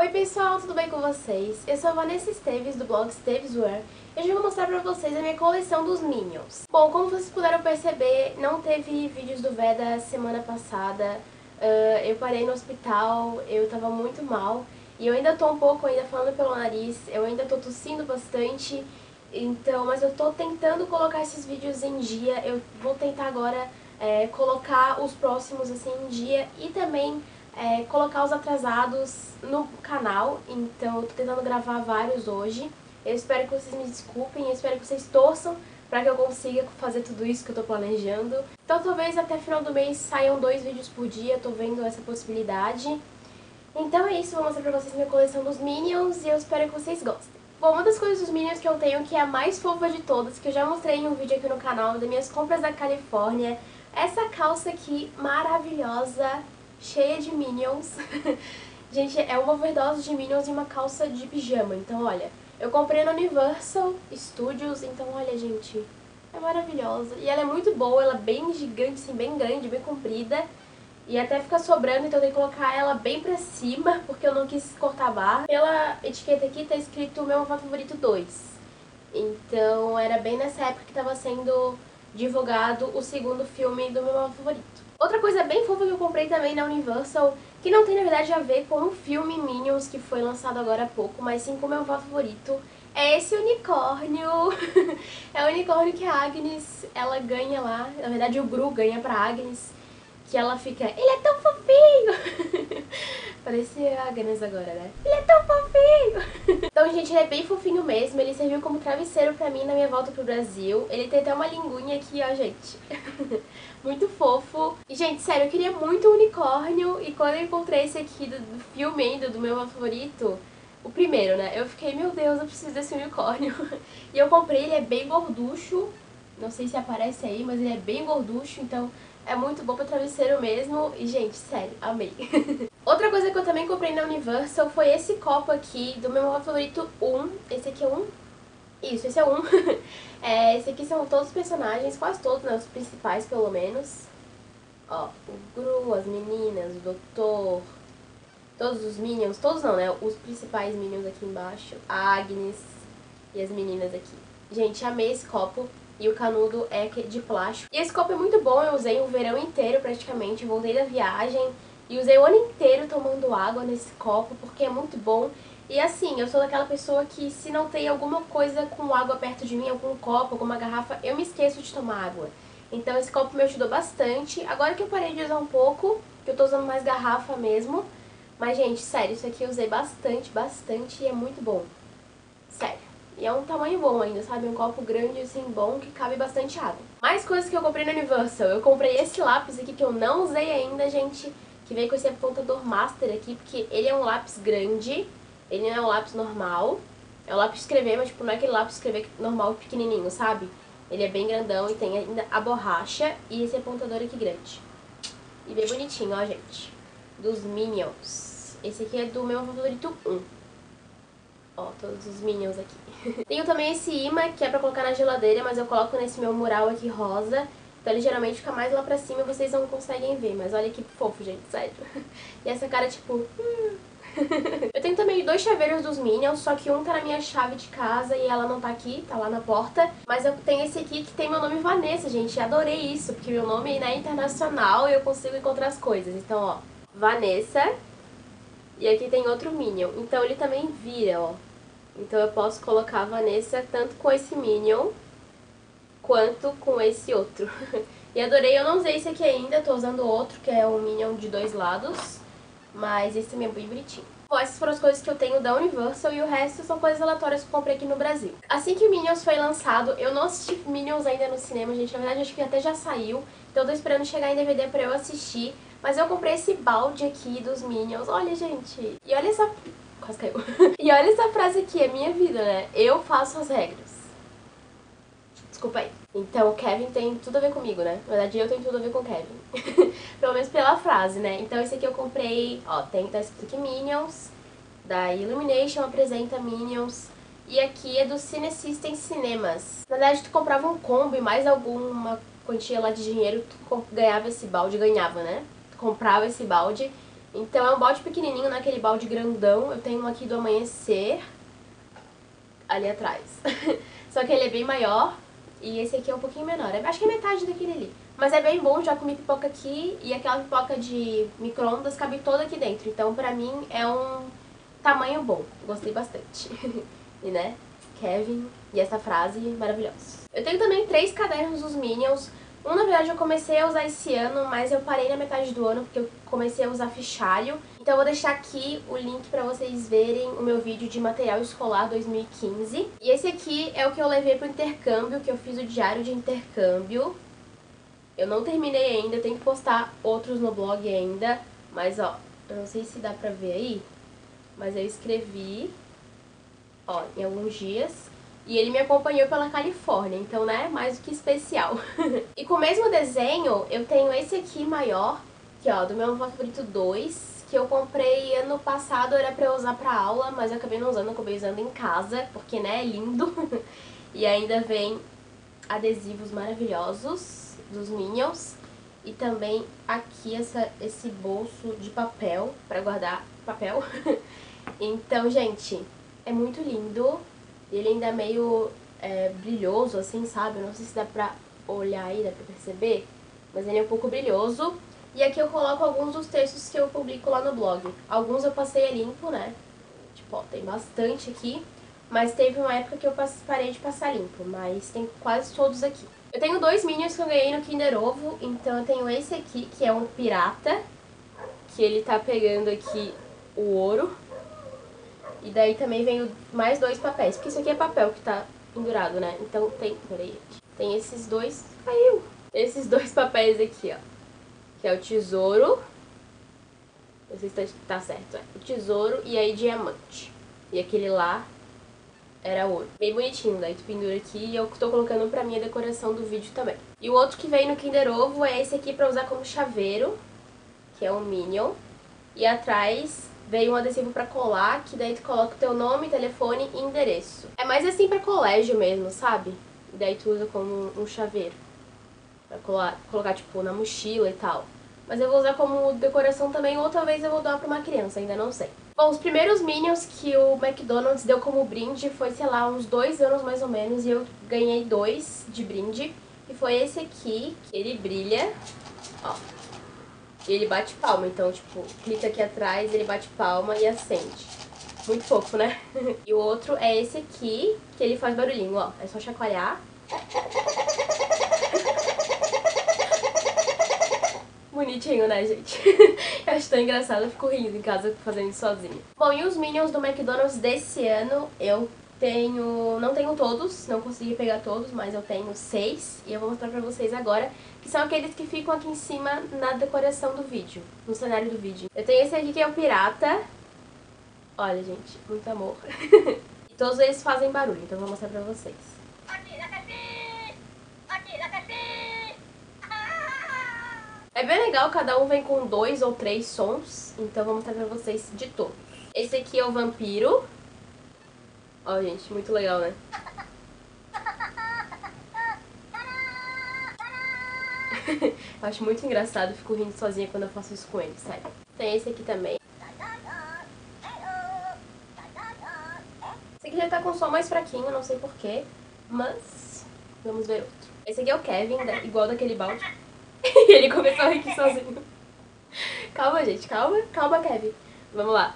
Oi pessoal, tudo bem com vocês? Eu sou a Vanessa Esteves do blog Esteves Wear e hoje eu vou mostrar pra vocês a minha coleção dos Minions. Bom, como vocês puderam perceber, não teve vídeos do Veda semana passada, uh, eu parei no hospital, eu tava muito mal e eu ainda tô um pouco ainda falando pelo nariz, eu ainda tô tossindo bastante, então, mas eu tô tentando colocar esses vídeos em dia, eu vou tentar agora é, colocar os próximos assim em dia e também é, colocar os atrasados no canal, então eu tô tentando gravar vários hoje. Eu espero que vocês me desculpem, eu espero que vocês torçam para que eu consiga fazer tudo isso que eu tô planejando. Então talvez até final do mês saiam dois vídeos por dia, tô vendo essa possibilidade. Então é isso, vou mostrar pra vocês minha coleção dos Minions e eu espero que vocês gostem. Bom, uma das coisas dos Minions que eu tenho, que é a mais fofa de todas, que eu já mostrei em um vídeo aqui no canal, das minhas compras da Califórnia, essa calça aqui maravilhosa, cheia de Minions. Gente, é uma overdose de Minions e uma calça de pijama. Então, olha, eu comprei na Universal Studios, então, olha, gente, é maravilhosa. E ela é muito boa, ela é bem gigante, assim, bem grande, bem comprida. E até fica sobrando, então eu tenho que colocar ela bem pra cima, porque eu não quis cortar a barra. Pela etiqueta aqui tá escrito Meu Favorito 2. Então era bem nessa época que tava sendo divulgado o segundo filme do meu Avô Favorito. Outra coisa bem fofa que eu comprei também na Universal, que não tem na verdade a ver com o filme Minions que foi lançado agora há pouco, mas sim com o meu favorito, é esse unicórnio. é o unicórnio que a Agnes, ela ganha lá, na verdade o Gru ganha pra Agnes, que ela fica, ele é tão fofinho! Parece a Agnes agora, né? Ele é tão fofinho! Então, gente, ele é bem fofinho mesmo, ele serviu como travesseiro pra mim na minha volta pro Brasil. Ele tem até uma linguinha aqui, ó, gente. muito fofo. E, gente, sério, eu queria muito um unicórnio. E quando eu encontrei esse aqui do, filme ainda, do meu favorito, o primeiro, né? Eu fiquei, meu Deus, eu preciso desse unicórnio. e eu comprei, ele é bem gorducho. Não sei se aparece aí, mas ele é bem gorducho, então é muito bom pra travesseiro mesmo. E, gente, sério, amei. Outra coisa que eu também comprei na Universal foi esse copo aqui do meu favorito 1. Esse aqui é um isso, esse é um. é, esse aqui são todos os personagens, quase todos, né? Os principais, pelo menos. Ó, o Gru, as meninas, o Doutor, todos os Minions, todos não, né? Os principais Minions aqui embaixo, a Agnes e as meninas aqui. Gente, amei esse copo e o canudo é de plástico. E esse copo é muito bom, eu usei o verão inteiro praticamente, voltei da viagem e usei o ano inteiro tomando água nesse copo porque é muito bom. E assim, eu sou daquela pessoa que se não tem alguma coisa com água perto de mim, algum copo, alguma garrafa, eu me esqueço de tomar água. Então esse copo me ajudou bastante. Agora que eu parei de usar um pouco, que eu tô usando mais garrafa mesmo. Mas, gente, sério, isso aqui eu usei bastante, bastante e é muito bom. Sério. E é um tamanho bom ainda, sabe? Um copo grande, assim, bom, que cabe bastante água. Mais coisas que eu comprei na Universal. Eu comprei esse lápis aqui que eu não usei ainda, gente, que veio com esse apontador master aqui, porque ele é um lápis grande ele não é um lápis normal. É um lápis escrever, mas tipo, não é aquele lápis escrever normal pequenininho, sabe? Ele é bem grandão e tem ainda a borracha e esse apontador aqui grande. E bem bonitinho, ó, gente. Dos Minions. Esse aqui é do meu favorito 1. Ó, todos os Minions aqui. Tenho também esse imã, que é pra colocar na geladeira, mas eu coloco nesse meu mural aqui rosa. Então ele geralmente fica mais lá pra cima e vocês não conseguem ver. Mas olha que fofo, gente, sério. E essa cara, tipo... Hum, eu tenho também dois chaveiros dos Minions, só que um tá na minha chave de casa e ela não tá aqui, tá lá na porta. Mas eu tenho esse aqui que tem meu nome Vanessa, gente. Adorei isso, porque meu nome né, é internacional e eu consigo encontrar as coisas. Então, ó, Vanessa. E aqui tem outro Minion. Então ele também vira, ó. Então eu posso colocar a Vanessa tanto com esse Minion quanto com esse outro. e adorei, eu não usei esse aqui ainda, tô usando outro, que é um Minion de dois lados. Mas esse também é bem bonitinho. Bom, essas foram as coisas que eu tenho da Universal e o resto são coisas aleatórias que eu comprei aqui no Brasil. Assim que o Minions foi lançado, eu não assisti Minions ainda no cinema, gente. Na verdade, acho que até já saiu. Então eu tô esperando chegar em DVD pra eu assistir. Mas eu comprei esse balde aqui dos Minions. Olha, gente. E olha essa... Quase caiu. e olha essa frase aqui, é minha vida, né? Eu faço as regras. Desculpa aí. Então o Kevin tem tudo a ver comigo, né? Na verdade eu tenho tudo a ver com Kevin. Pelo menos pela frase, né? Então esse aqui eu comprei, ó, tem, tá escrito aqui Minions, da Illumination apresenta Minions. E aqui é do Cine System Cinemas. Na verdade tu comprava um combo e mais alguma quantia lá de dinheiro, tu ganhava esse balde, ganhava, né? Tu comprava esse balde Então é um balde pequenininho, naquele é balde grandão. Eu tenho um aqui do amanhecer, ali atrás. Só que ele é bem maior e esse aqui é um pouquinho menor. Acho que é metade daquele ali. Mas é bem bom, já comi pipoca aqui e aquela pipoca de micro-ondas cabe toda aqui dentro. Então pra mim é um tamanho bom. Gostei bastante. e né, Kevin e essa frase maravilhosa. Eu tenho também três cadernos dos Minions. Um, na verdade, eu comecei a usar esse ano, mas eu parei na metade do ano porque eu comecei a usar fichário. Então eu vou deixar aqui o link pra vocês verem o meu vídeo de material escolar 2015. E esse aqui é o que eu levei pro intercâmbio, que eu fiz o diário de intercâmbio. Eu não terminei ainda, tenho que postar outros no blog ainda. Mas ó, eu não sei se dá pra ver aí, mas eu escrevi, ó, em alguns dias. E ele me acompanhou pela Califórnia, então, né, mais do que especial. e com o mesmo desenho, eu tenho esse aqui maior, que ó, do meu favorito 2, que eu comprei ano passado, era pra eu usar pra aula, mas eu acabei não usando, acabei usando em casa, porque, né, é lindo. e ainda vem adesivos maravilhosos dos Minions. E também aqui essa, esse bolso de papel, pra guardar papel. então, gente, é muito lindo. Ele ainda é meio é, brilhoso, assim, sabe? não sei se dá pra olhar aí, dá pra perceber. Mas ele é um pouco brilhoso. E aqui eu coloco alguns dos textos que eu publico lá no blog. Alguns eu passei a limpo, né? Tipo, ó, tem bastante aqui. Mas teve uma época que eu parei de passar limpo. Mas tem quase todos aqui. Eu tenho dois Minions que eu ganhei no Kinder Ovo. Então eu tenho esse aqui, que é um pirata. Que ele tá pegando aqui o ouro. E daí também vem mais dois papéis, porque isso aqui é papel que tá pendurado, né? Então tem, peraí, tem esses dois, caiu! Esses dois papéis aqui, ó. Que é o tesouro, não sei se tá, certo, é. O tesouro e aí diamante. E aquele lá era ouro. Bem bonitinho, daí tu pendura aqui e eu tô colocando pra minha decoração do vídeo também. E o outro que veio no Kinder Ovo é esse aqui pra usar como chaveiro, que é um Minion. E atrás veio um adesivo pra colar, que daí tu coloca o teu nome, telefone e endereço. É mais assim pra colégio mesmo, sabe? E daí tu usa como um chaveiro. Pra colar, colocar, tipo, na mochila e tal. Mas eu vou usar como decoração também, ou talvez eu vou dar pra uma criança, ainda não sei. Bom, os primeiros Minions que o McDonald's deu como brinde foi, sei lá, uns dois anos mais ou menos, e eu ganhei dois de brinde. E foi esse aqui, que ele brilha, ó, e ele bate palma, então, tipo, clica aqui atrás, ele bate palma e acende. Muito fofo, né? e o outro é esse aqui, que ele faz barulhinho, ó. É só chacoalhar. Bonitinho, né, gente? eu acho tão engraçado, eu fico rindo em casa fazendo isso sozinha. Bom, e os Minions do McDonald's desse ano, eu tenho, não tenho todos, não consegui pegar todos, mas eu tenho seis e eu vou mostrar pra vocês agora, que são aqueles que ficam aqui em cima na decoração do vídeo, no cenário do vídeo. Eu tenho esse aqui que é o pirata, olha gente, muito amor. e todos eles fazem barulho, então eu vou mostrar pra vocês. É bem legal, cada um vem com dois ou três sons, então vou mostrar pra vocês de todos. Esse aqui é o vampiro, Ó, gente, muito legal, né? eu acho muito engraçado, fico rindo sozinha quando eu faço isso com ele, sério. Tem esse aqui também. Esse aqui já tá com som mais fraquinho, não sei porquê, mas vamos ver outro. Esse aqui é o Kevin, igual daquele balde. e ele começou a rir sozinho. Calma, gente, calma, calma, Kevin. Vamos lá.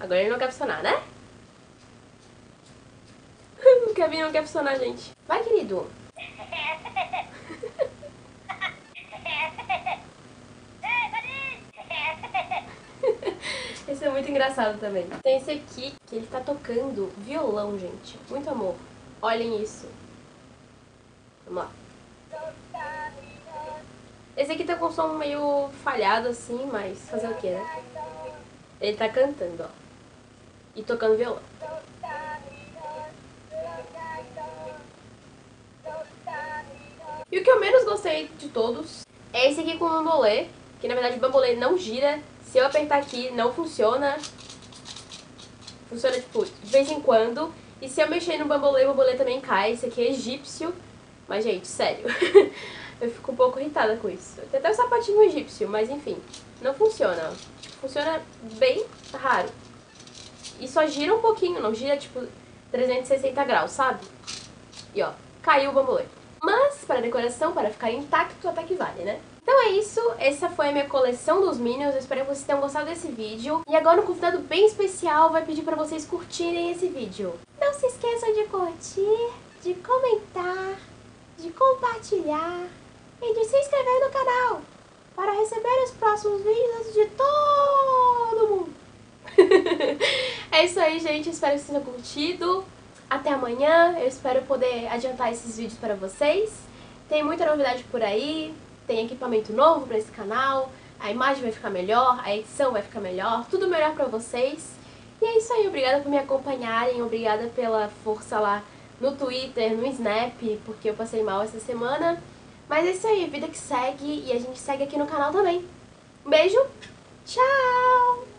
Agora ele não quer funcionar, né? o Kevin não quer funcionar, gente. Vai, querido. Esse é muito engraçado também. Tem esse aqui, que ele tá tocando violão, gente. Muito amor. Olhem isso. Vamos lá. Esse aqui tá com som meio falhado assim, mas fazer o que, né? Ele tá cantando, ó. E tocando violão. E o que eu menos gostei de todos é esse aqui com o bambolê, que na verdade o bambolê não gira. Se eu apertar aqui, não funciona. Funciona, tipo, de vez em quando. E se eu mexer no bambolê, o bambolê também cai. Esse aqui é egípcio. Mas, gente, sério. eu fico um pouco irritada com isso. Tem até o sapatinho egípcio, mas enfim. não funciona. Funciona bem raro. E só gira um pouquinho, não gira tipo 360 graus, sabe? E ó, caiu o bambolê. Mas para decoração, para ficar intacto, até que vale, né? Então é isso, essa foi a minha coleção dos Minions, eu espero que vocês tenham gostado desse vídeo. E agora um convidado bem especial vai pedir para vocês curtirem esse vídeo. Não se esqueçam de curtir, de comentar, de compartilhar e de se inscrever no canal para receber os próximos vídeos de todo mundo. é isso aí, gente. Espero que vocês tenham curtido. Até amanhã. Eu espero poder adiantar esses vídeos para vocês. Tem muita novidade por aí. Tem equipamento novo para esse canal. A imagem vai ficar melhor, a edição vai ficar melhor, tudo melhor para vocês. E é isso aí, obrigada por me acompanharem, obrigada pela força lá no Twitter, no Snap, porque eu passei mal essa semana. Mas é isso aí, vida que segue e a gente segue aqui no canal também. Um beijo, tchau!